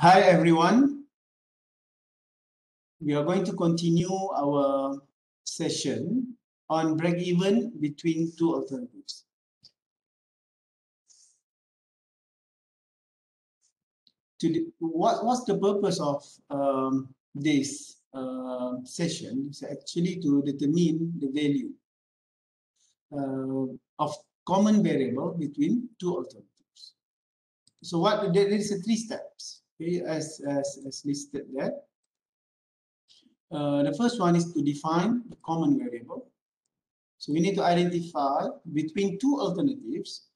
Hi, everyone. We are going to continue our session on break-even between two alternatives. To what, what's the purpose of um, this uh, session? It's actually to determine the value uh, of common variable between two alternatives. So what there is a three steps as, as, as listed there. Uh, the first one is to define the common variable. So we need to identify between two alternatives,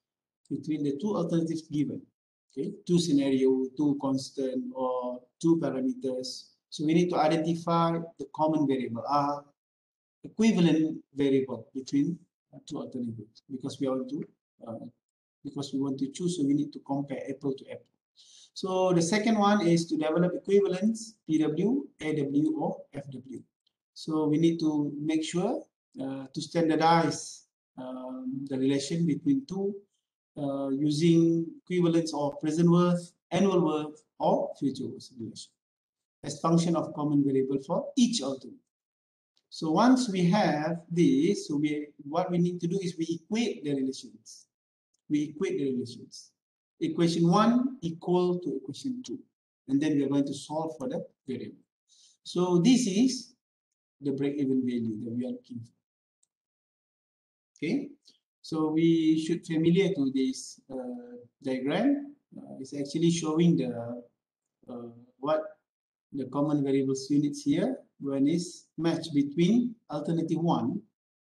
between the two alternatives given, okay, two scenario, two constant or two parameters. So we need to identify the common variable, are equivalent variable between two alternatives because we want to uh, because we want to choose, so we need to compare apple to apple. So the second one is to develop equivalence, PW, AW, or FW. So we need to make sure uh, to standardize um, the relation between two uh, using equivalence of present worth, annual worth, or future worth relation as function of common variable for each alternative. So once we have this, so we what we need to do is we equate the relations. We equate the relations equation 1 equal to equation 2. And then we are going to solve for the variable. So this is the break-even value that we are looking for. Okay, so we should familiar to this uh, diagram. Uh, it's actually showing the uh, what the common variables units here when is matched between alternative 1.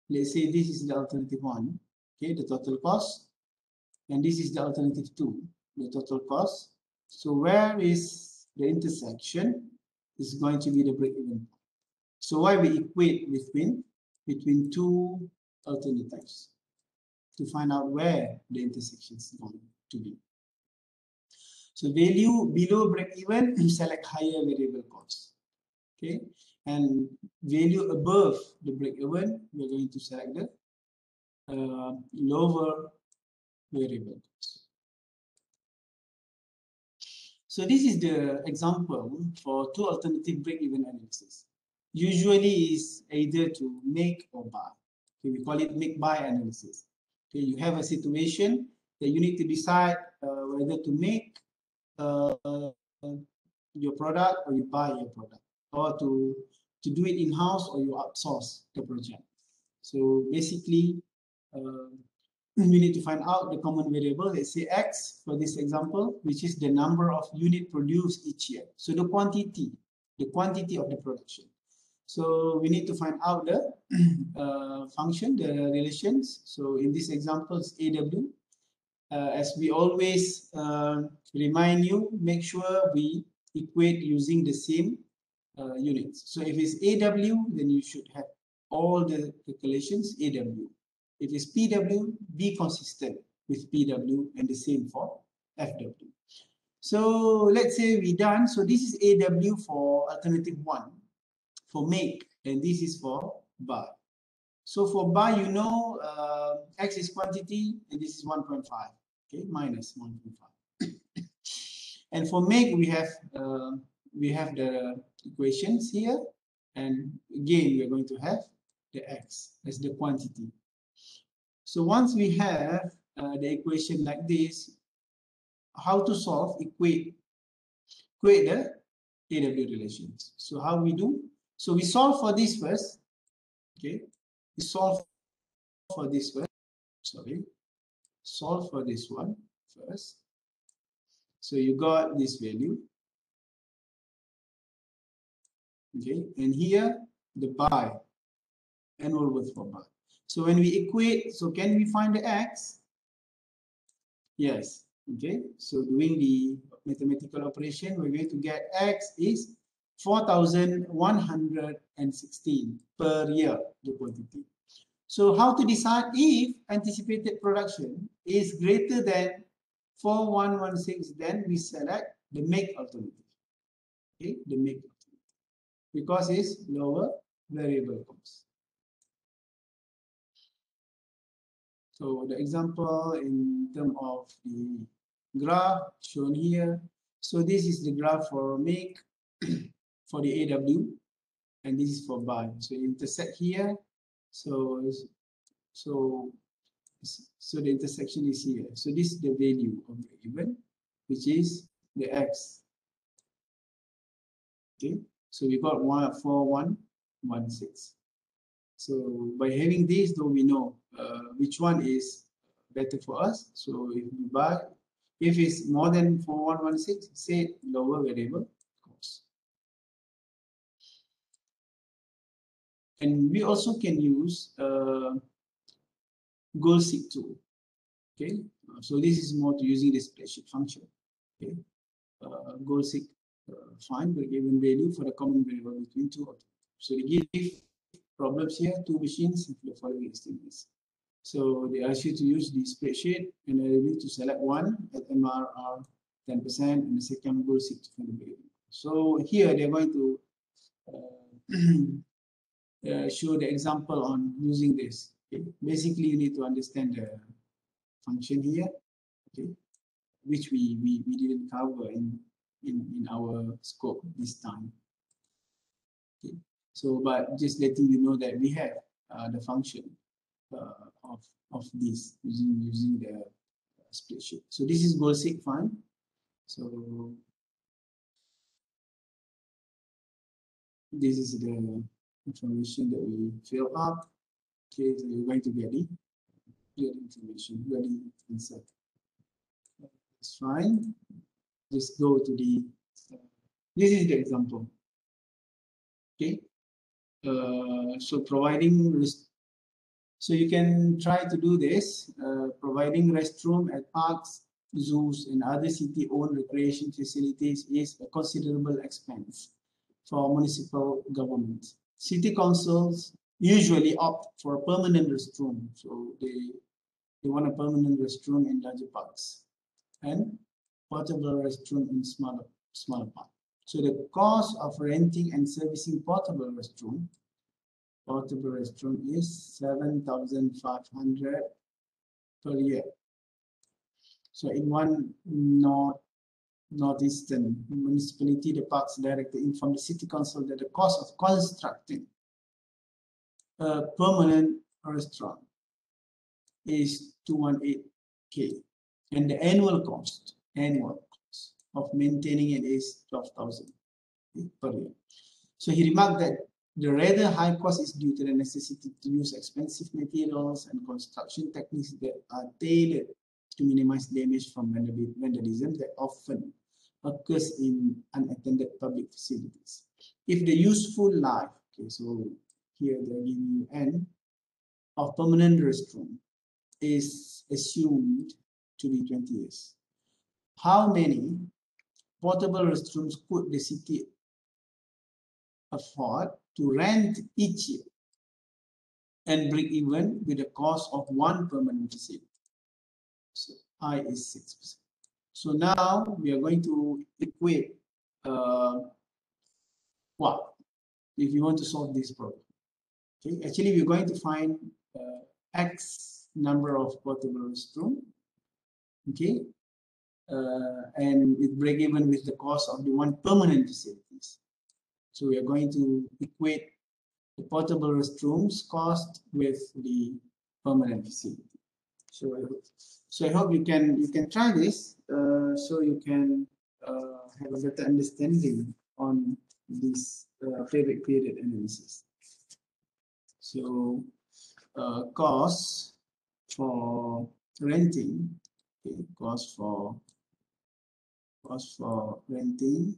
Let's say this is the alternative 1, okay, the total cost and this is the alternative 2, the total cost. So where is the intersection is going to be the break-even. So why we equate between between two alternatives to find out where the intersection is going to be. So value below break-even, select higher variable cost. Okay, and value above the break-even, we're going to select the uh, lower variable So this is the example for two alternative break-even analysis. Usually is either to make or buy. Okay, we call it make-buy analysis. Okay, you have a situation that you need to decide uh, whether to make uh, your product or you buy your product, or to to do it in-house or you outsource the project. So basically, uh, we need to find out the common variable, let's say X for this example, which is the number of unit produced each year. So the quantity, the quantity of the production. So we need to find out the uh, function, the relations. So in this example, it's AW. Uh, as we always uh, remind you, make sure we equate using the same uh, units. So if it's AW, then you should have all the calculations AW. If it's PW, be consistent with PW and the same for FW. So let's say we done. So this is AW for alternative one for make, and this is for buy. So for buy, you know, uh, X is quantity, and this is 1.5, okay, minus 1.5. and for make, we have uh, we have the equations here, and again, we are going to have the X as the quantity. So once we have uh, the equation like this, how to solve equate, equate the AW relations. So how we do? So we solve for this first. Okay, we solve for this first. Sorry, solve for this one first. So you got this value. Okay, and here the buy, annual worth for buy. So when we equate, so can we find the x? Yes, okay. So doing the mathematical operation, we're going to get x is 4,116 per year, the quantity. So how to decide if anticipated production is greater than 4116, then we select the make alternative. Okay, the make alternative. Because it's lower variable cost. So the example in terms of the graph shown here, So this is the graph for make for the AW, and this is for buy. So intersect here. So so so the intersection is here. So this is the value of the event, which is the x. Okay, so we got one four one one six. So by having this, though we know which one is better for us. So if we buy, if it's more than 4116, say lower variable cost. And we also can use uh, goal seek tool. Okay, so this is more to using the spreadsheet function. Okay, uh, goal seek uh, find the given value for the common variable between two. So they give problems here, two machines, and the following estimates. So they ask you to use the spreadsheet and I need to select one at MRR 10% and the second goal seek to find the value. So here they're going to uh, uh, show the example on using this. Okay. Basically, you need to understand the function here, okay, which we, we, we didn't cover in, in, in our scope this time. Okay. So, but just letting you know that we have uh, the function uh, of, of this using, using the spreadsheet. So this is goal seek fund. So this is the information that we fill up. Okay, so you're going to get the get information, ready insert. It's fine. Just go to the. Uh, this is the example. Okay. Uh, so providing so you can try to do this, uh, providing restroom at parks, zoos, and other city-owned recreation facilities is a considerable expense for municipal government. City councils usually opt for a permanent restroom, so they they want a permanent restroom in larger parks and portable restroom in smaller smaller parks. So the cost of renting and servicing portable restroom portable restroom is 7,500 per year. So in one north, northeastern municipality, the parks director informed the city council that the cost of constructing a permanent restaurant is 218k and the annual cost annual cost of maintaining it is 12,000 per year. So he remarked that the rather high cost is due to the necessity to use expensive materials and construction techniques that are tailored to minimize damage from vandalism that often occurs in unattended public facilities. If the useful life, okay, so here they're giving you N, of permanent restroom is assumed to be 20 years. How many portable restrooms could the city afford to rent each year and break even with the cost of one permanent facility. So I is 6%. So now we are going to equate uh, what if you want to solve this problem. Okay, actually we're going to find uh, X number of portable restroom. Okay, uh, and it break even with the cost of the one permanent facilities. So we are going to equate the portable restrooms cost with the permanent facility. So I hope, so I hope you can you can try this uh, so you can uh, have a better understanding on this uh, payback period analysis. So uh, cost for renting, okay, cost for cost for renting.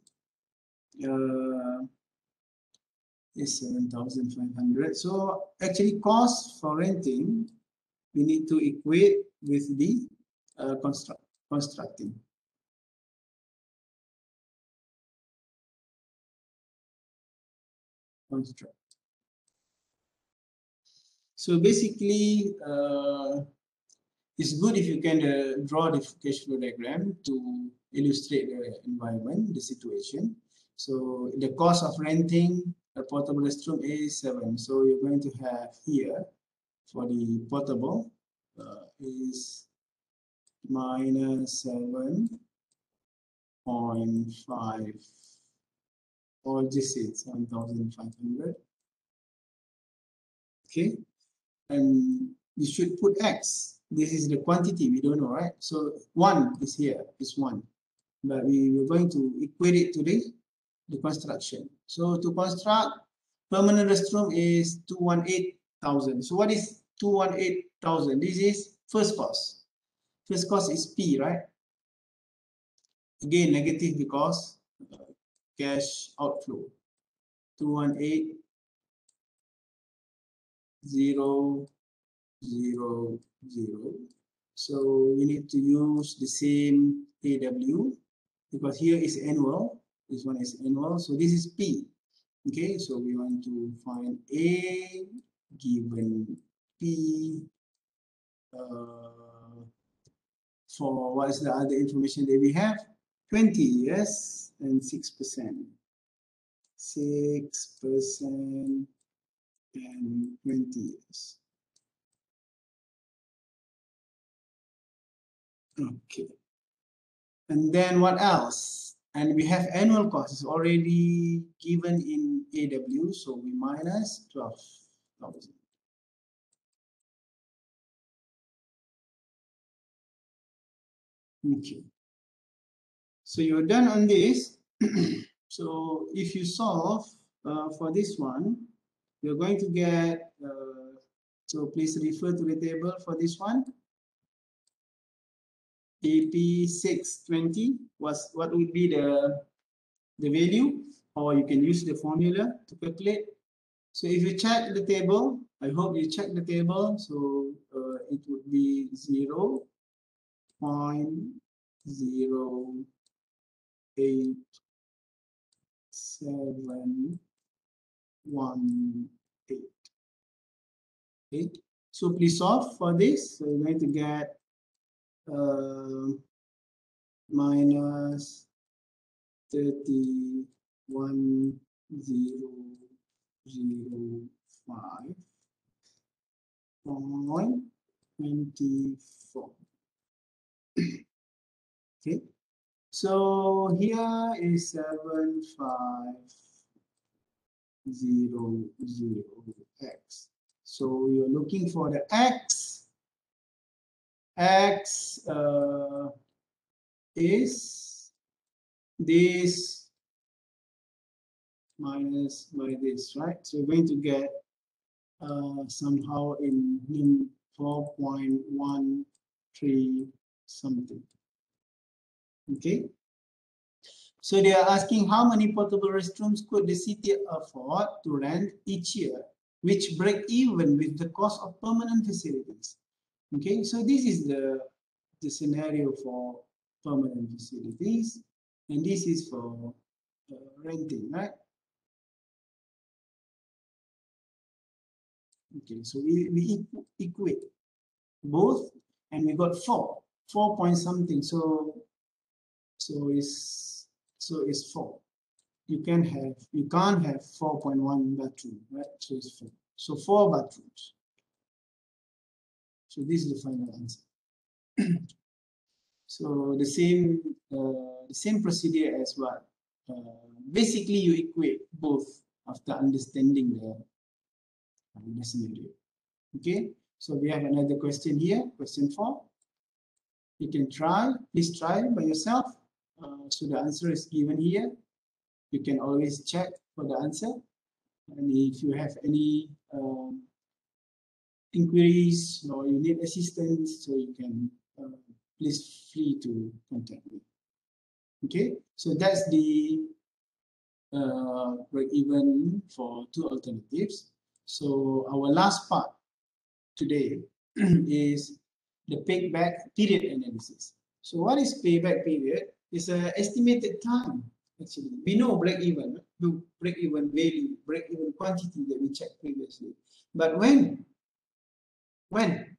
Uh, is 7,500. So actually cost for renting, we need to equate with the uh, construct, constructing. Construct. So basically, uh, it's good if you can uh, draw the cash flow diagram to illustrate the environment, the situation. So the cost of renting a portable restroom A7. So you're going to have here for the portable uh, is minus 7.5 or just say 7500 okay and you should put x. This is the quantity we don't know right? So one is here is one. But we were going to equate it to the the construction so to construct permanent restroom is 218,000 so what is 218,000 this is first cost first cost is p right? Again negative because cash outflow. 218 0 0 0 so we need to use the same AW because here is annual this one is annual so this is P. Okay so we want to find A given P uh, for what is the other information that we have? 20 yes and 6 percent. 6 percent and 20 years okay. And then what else and we have annual costs already given in AW so we minus 12,000 okay so you're done on this. so if you solve uh, for this one, you're going to get, uh, so please refer to the table for this one. AP620 was what would be the, the value or you can use the formula to calculate. So if you check the table, I hope you check the table. So uh, it would be 0 0.0 eight seven one eight eight so please solve for this so you're going to get uh, minus 31 0 0 5 point 24 okay so here is seven five zero zero x. So you're looking for the x. X uh, is this minus by this, right? So we're going to get uh, somehow in 4.13 something. Okay. So they are asking how many portable restrooms could the city afford to rent each year, which break even with the cost of permanent facilities. Okay, so this is the, the scenario for permanent facilities, and this is for uh, renting, right? Okay, so we, we equate both, and we got four, four point something. So so it's so it's four. You can have you can't have 4.1 bathroom, right? So it's four. So four bathrooms. So this is the final answer. so the same uh, the same procedure as well. Uh, basically, you equate both after understanding the, uh, scenario. Okay. So we have another question here, question four. You can try, please try by yourself. Uh, so the answer is given here. You can always check for the answer. And if you have any um, inquiries or you need assistance, so you can uh, please free to contact me. Okay, so that's the uh, break even for two alternatives. So our last part today is the payback period analysis. So what is payback period? It's an estimated time, actually. We know break even, do break even value, break even quantity that we checked previously. But when? When?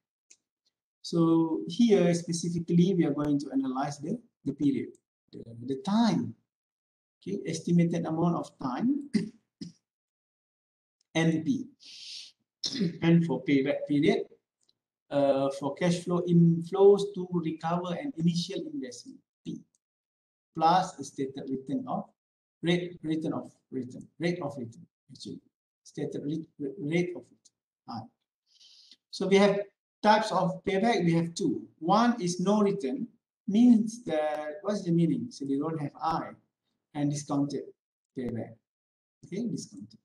So here specifically, we are going to analyze the, the period, the, the time, okay, estimated amount of time, NP. And for payback period, uh, for cash flow inflows to recover an initial investment. P, plus a stated return of rate return of return rate of return actually stated rate, rate of return. I. So we have types of payback. We have two. One is no return means that what's the meaning? So they don't have I and discounted payback. Okay, discounted.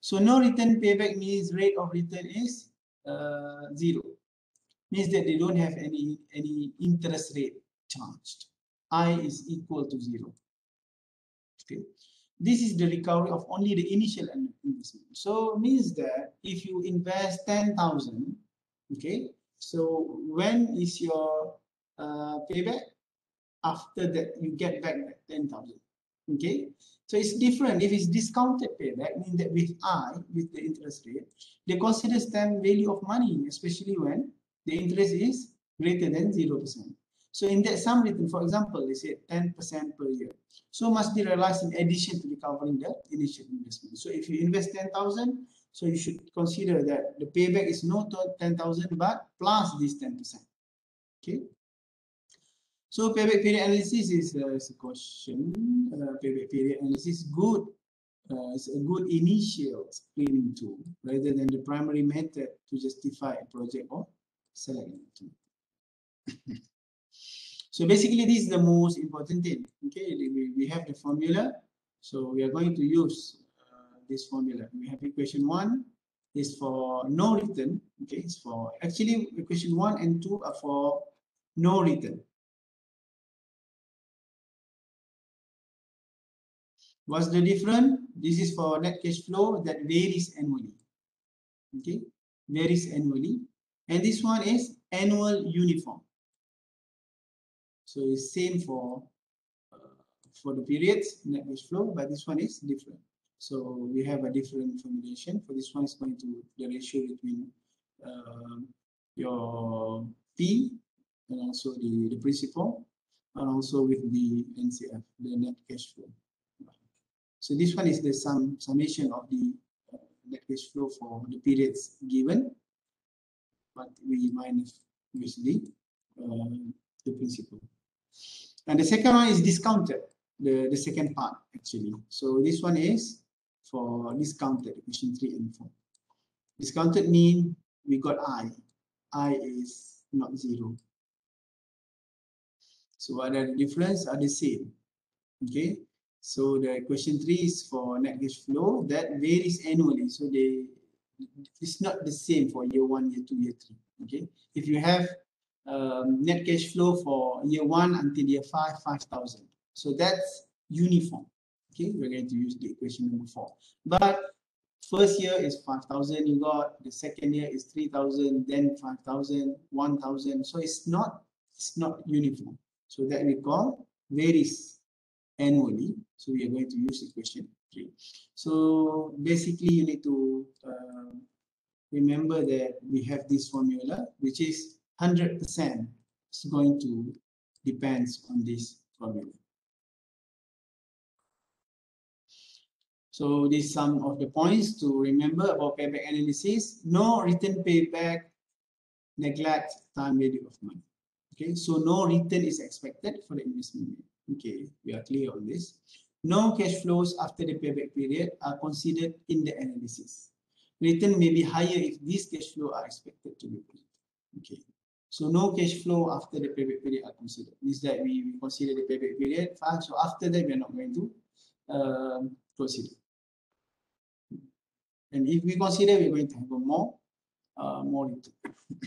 So no return payback means rate of return is uh, zero. Means that they don't have any any interest rate charged. I is equal to zero. Okay. This is the recovery of only the initial investment. So means that if you invest 10,000, okay, so when is your uh, payback? After that, you get back that 10,000, okay? So it's different. If it's discounted payback, means that with I, with the interest rate, they consider stamp value of money, especially when the interest is greater than 0%. So in that sum written, for example, they say 10% per year. So must be realized in addition to recovering the initial investment. So if you invest 10,000, so you should consider that the payback is not 10,000 but plus this 10%. Okay. So payback period analysis is, uh, is a question. Uh, payback period analysis is good. Uh, it's a good initial screening tool rather than the primary method to justify a project or select an So basically, this is the most important thing. Okay, we, we have the formula. So we are going to use this formula. We have equation one is for no return. Okay, it's for actually equation one and two are for no return. What's the difference? This is for net cash flow that varies annually. Okay, varies annually. And this one is annual uniform. So it's same for uh, for the periods net cash flow, but this one is different. So we have a different formulation. For this one, it's going to the ratio between uh, your P and also the, the principal, and also with the NCF, the net cash flow. So this one is the sum summation of the uh, net cash flow for the periods given, but we minus obviously uh, the principal. And the second one is discounted, the, the second part actually. So this one is for discounted, question three and four. Discounted mean we got I. I is not zero. So what are the difference are the same. Okay. So the question three is for net cash flow that varies annually. So they it's not the same for year one, year two, year three. Okay. If you have um, net cash flow for year one until year five, 5,000. So that's uniform. Okay, we're going to use the equation number four. But first year is 5,000 you got, the second year is 3,000, then 5,000, 1,000. So it's not, it's not uniform. So that we call varies annually. So we are going to use equation three. So basically you need to uh, remember that we have this formula, which is 100% is going to depends on this formula. So these some of the points to remember about payback analysis. No return payback neglect time value of money. Okay, so no return is expected for the investment. Okay, we are clear on this. No cash flows after the payback period are considered in the analysis. Return may be higher if these cash flow are expected to be paid. Okay. So no cash flow after the payback period are considered. Means that we, we consider the payback period fine. So after that, we are not going to um, consider. And if we consider, we're going to have a more, uh, more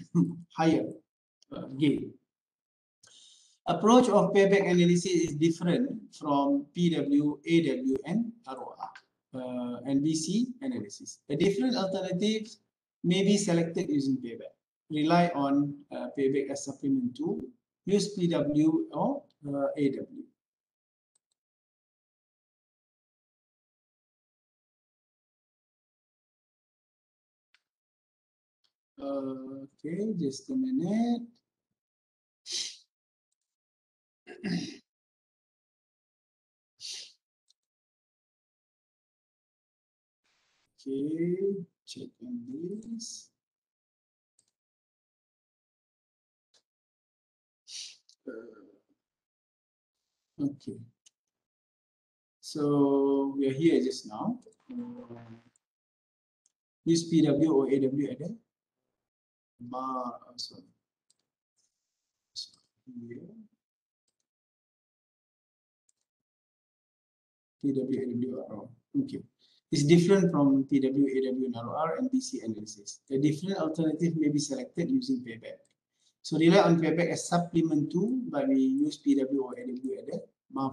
higher uh, gain. Approach of payback analysis is different from PW, AW, and ROR, uh, BC analysis. A different alternatives may be selected using payback rely on uh, payback as a supplement to use PW or uh, AW. Okay, just a minute. okay, check on this. Uh, okay. So we are here just now. Uh, use PW or AW at the bar. Sorry. Here. TW, Okay. It's different from PW, AW, and ROR and BC analysis. A different alternative may be selected using payback. So rely on payback as supplement to, but we use PW or AW at the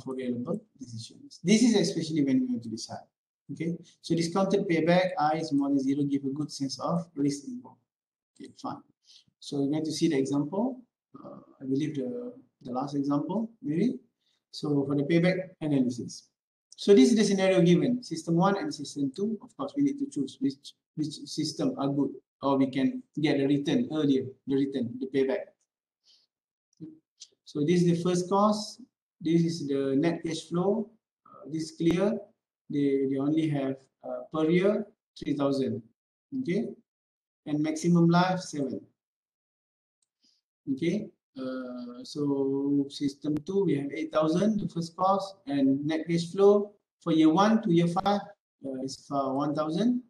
for available decisions. This is especially when we want to decide. Okay, so discounted payback I is more than zero give a good sense of risk involved. Okay, fine. So we're going to see the example. Uh, I believe the, the last example, maybe. So for the payback analysis. So this is the scenario given, system one and system two. Of course, we need to choose which, which system are good or we can get the return earlier, the return, the payback. So this is the first cost. This is the net cash flow. Uh, this is clear. They, they only have uh, per year 3000 okay and maximum life 7 okay uh, so system 2 we have 8000 the first cost and net cash flow for year 1 to year 5 uh, is for 1000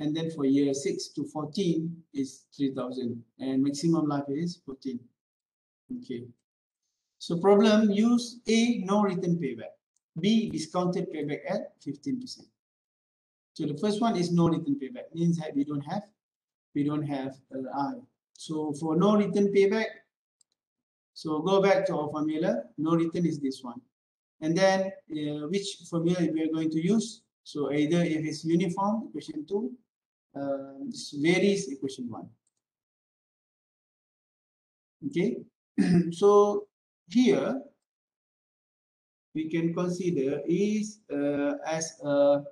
and then for year 6 to 14 is 3000 and maximum life is 14 okay so problem use a no return payback. B discounted payback at 15 percent. So the first one is no return payback means that we don't have we don't have uh, i so for no return payback so go back to our formula. No return is this one. And then uh, which formula we are going to use? So either if it's uniform, equation 2, uh, varies, equation 1. Okay, so here we can consider is uh, as a,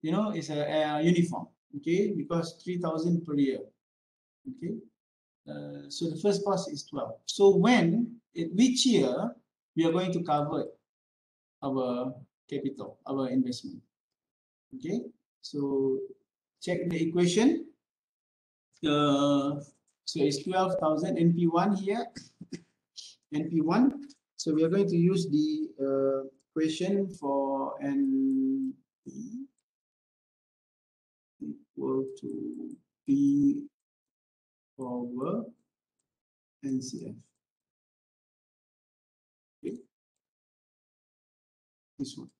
you know, is a, a uniform, okay, because 3000 per year, okay. Uh, so the first pass is 12. So when, in which year, we are going to cover our capital, our investment. Okay, so check the equation. Uh, so it's 12,000 NP1 here, NP1. So we are going to use the uh, equation for NP equal to P over NCF. Okay. This one.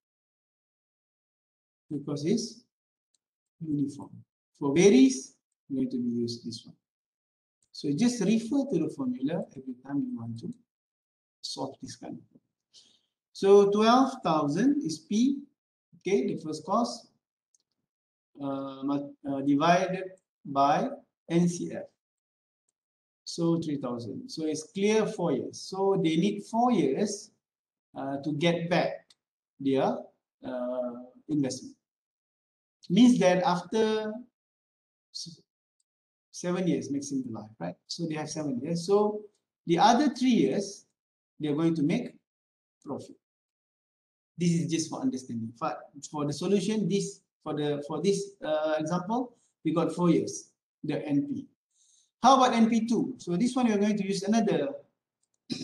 Because it's uniform. For varies, we're going to be use this one. So just refer to the formula every time you want to solve this kind of problem. So 12,000 is P, okay, the first cost, divided by NCF. So 3000. So it's clear four years. So they need four years uh, to get back their uh, investment. Means that after seven years maximum life, right? So they have seven years. So the other three years, they're going to make profit. This is just for understanding. But for the solution, this for the for this uh, example, we got four years, the NP. How about NP2? So this one we're going to use another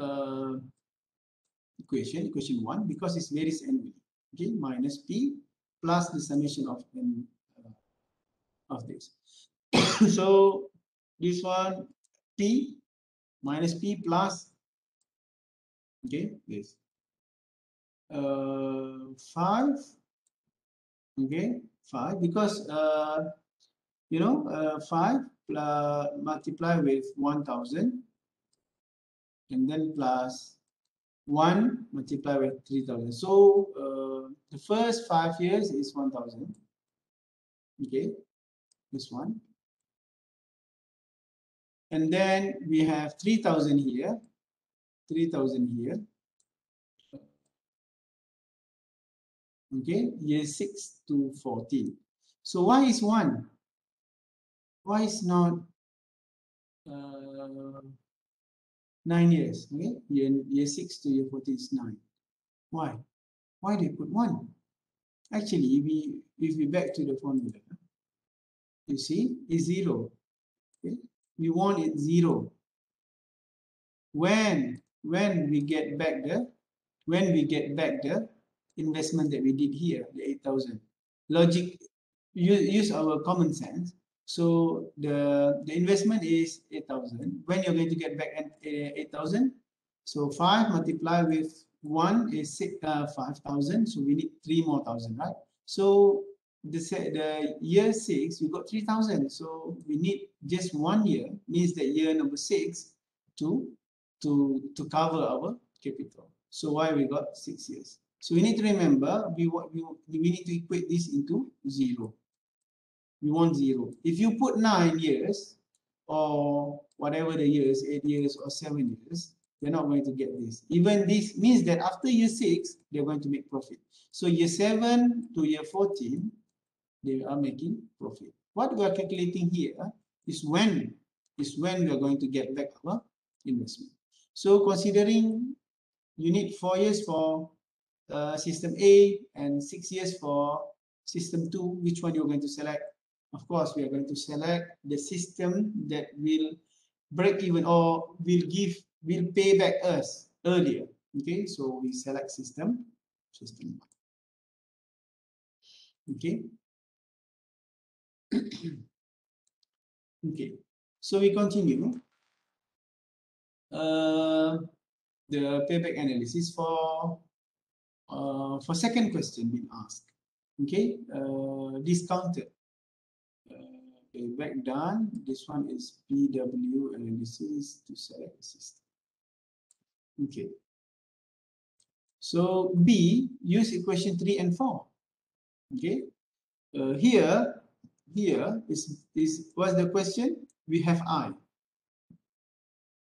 uh, equation, equation 1, because it's varies annually. Okay, minus P plus the summation of N uh, of this. so this one P minus P plus okay this uh, 5 okay 5 because uh, you know, uh, 5 plus, multiply with 1000 and then plus 1 multiply with 3000. So uh, the first 5 years is 1000. Okay, this one. And then we have 3000 here, 3000 here. Okay, year 6 to 14. So why is 1? why is not uh, nine years? Okay, year, year six to year 14 is nine. Why? Why they put one? Actually, if we if we back to the formula, you see, is zero. Okay, we want it zero. When when we get back the when we get back the investment that we did here, the 8,000. Logic, use, use our common sense. So the, the investment is 8,000. When you're going to get back 8,000, so 5 multiplied with 1 is uh, 5,000. So we need 3 more thousand, right? So the, the year 6, we got 3,000. So we need just one year, means that year number 6 to, to, to cover our capital. So why we got 6 years? So we need to remember, we, we, we need to equate this into 0. We want 0. If you put 9 years, or whatever the years, 8 years or 7 years, they're not going to get this. Even this means that after year 6, they're going to make profit. So year 7 to year 14, they are making profit. What we are calculating here is when is when we are going to get back our investment. So considering you need four years for uh, system A and six years for system two, which one you're going to select? Of course, we are going to select the system that will break even or will give, will pay back us earlier. Okay, so we select system, system. Okay. okay, so we continue. Uh, the payback analysis for uh, for second question being asked. Okay, uh, discounted. Uh, payback done. This one is PW and this is to select system. Okay. So B, use equation 3 and 4. Okay. Uh, here, here is, is what's the question? We have I.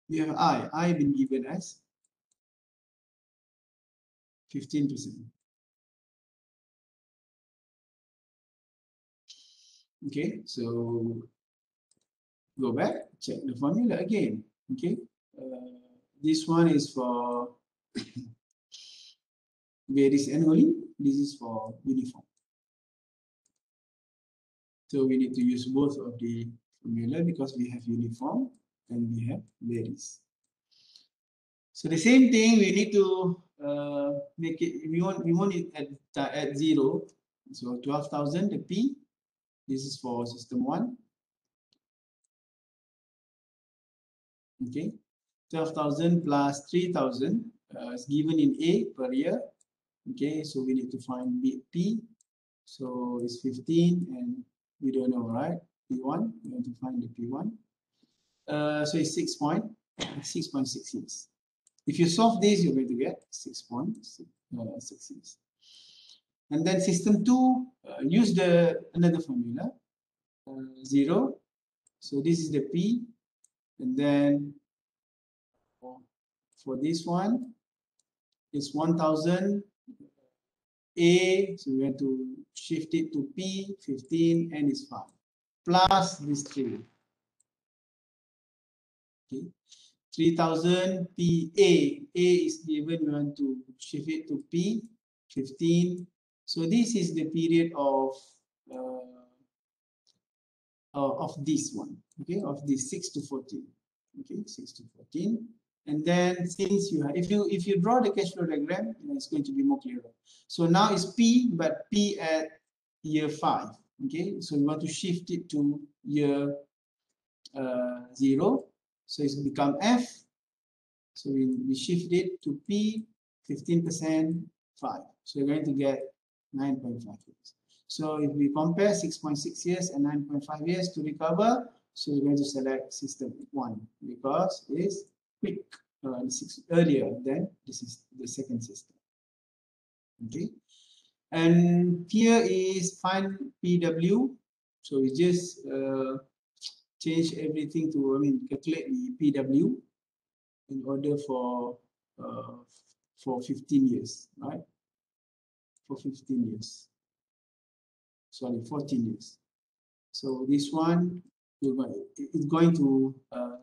We have I. I been given as 15%. Okay, so go back, check the formula again. Okay, uh, this one is for varies annually. This is for uniform. So we need to use both of the formula because we have uniform and we have varies. So the same thing we need to uh, make it we want we want it at uh, at zero. So 12,000 the P this is for system one. Okay 12,000 plus 3,000 uh, is given in A per year. Okay so we need to find B, P. So it's 15 and we don't know right? P1 we want to find the P1 uh, so it's 6 point 6.6 years if you solve this, you're going to get 6.6 uh, And then system 2, uh, use the another formula, uh, 0. So this is the P. And then for this one, it's 1000 A. So we have to shift it to P, 15, and it's 5. Plus this 3. Okay. 3000 PA. A is given, we want to shift it to P, 15. So this is the period of uh, uh, of this one, okay, of this 6 to 14, okay, 6 to 14. And then since you have, if you if you draw the cash flow diagram, you know, it's going to be more clear. So now it's P, but P at year five. Okay, so we want to shift it to year uh, zero. So it's become F. So we, we shift it to P, 15%, 5. So we're going to get 9.5 years. So if we compare 6.6 years and 9.5 years to recover, so we're going to select system 1 because it's quick, uh, six, earlier than this is the second system. Okay. And here is find PW. So we just uh, change everything to, I mean, calculate the PW in order for uh, for 15 years, right? For 15 years. Sorry, 14 years. So this one, it's going to uh,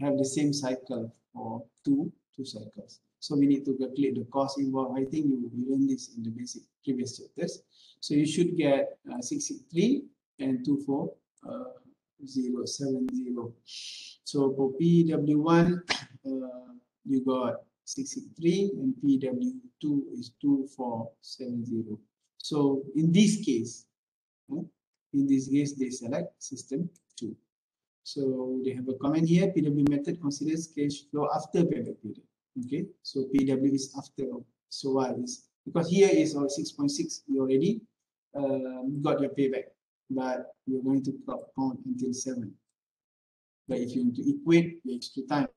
have the same cycle for two two cycles. So we need to calculate the cost involved. I think you, you learned this in the basic previous chapters. So you should get uh, 63 and 24 uh, zero seven zero. So for PW1, uh, you got 63 and PW2 is 2470. So in this case, in this case, they select system 2. So they have a comment here, PW method considers cash flow after payback period. Okay, so PW is after, so why is, because here is our 6.6, you already um, got your payback, but you're going to count until 7. But if you want to equate the extra time,